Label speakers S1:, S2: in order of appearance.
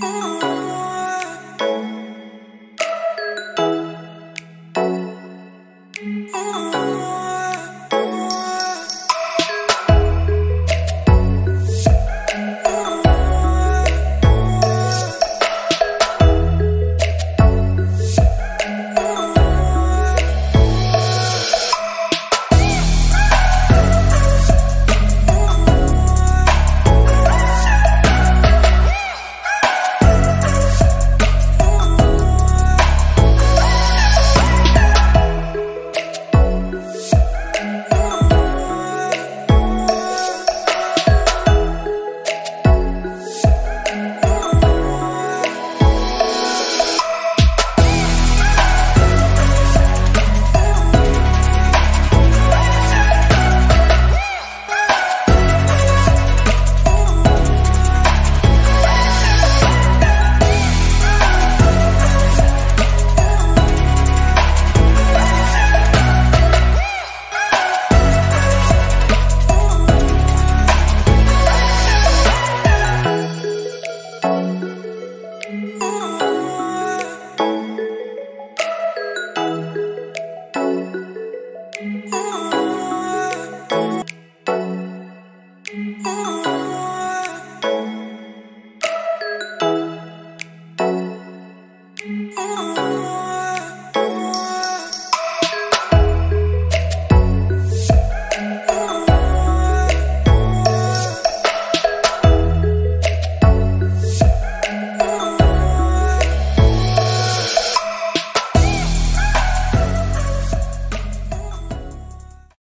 S1: Oh.